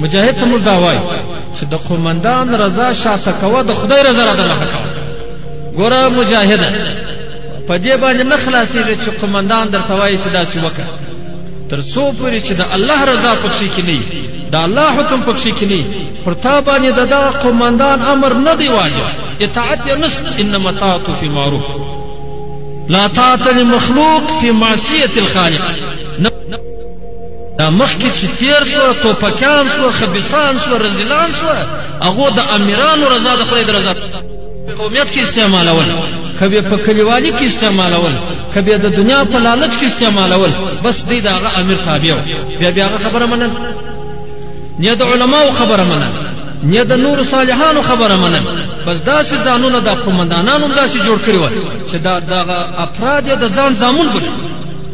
مجاهد ته موږ دا وایو چې د قومندان رضا شاته کوه د خدای رضا را دمخه کوه ګوره مجاهده په دې باندې نه خلاصېږي چې قومندان درته وایي چې داسې وکړه تر څو پورې چې د الله رضا پکښې کې نه د الله حکم پکښې کې نه پر تا باندې د دغه قومندان امر نه دی واجب اطاعت یې نسته انما طاعت فی معروف لا طاعت لمخلوق فی معصیت الخالق دا مخکې چې تیر سو توپکیان سو خبیثان سو رزیلان سو هغو د امیرانو رضا د خدای د رضا قومیت کې استعمالول که به په کلیوالي کې استعمالول که به د دنیا په لالچ کې استعمالول بس دی د هغه امیر تابع بیا بیا هغه خبره منل نه د علماو خبره منل نه د نور صالحانو خبره منل بس داسې ځانونه د قومندانانو داسې جوړ کړي وه چې دا دغه افراد یې د ځان زامن بولي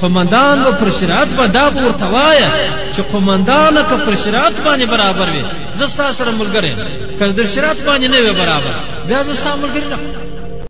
قومندان به پر شریعت به دا به ورته وایه چې قومندانه که پر شریعت باندې برابر وې زه ستا سره ملګری که در شریعت باندې نه وې برابر بیا زه ستا ملګری نه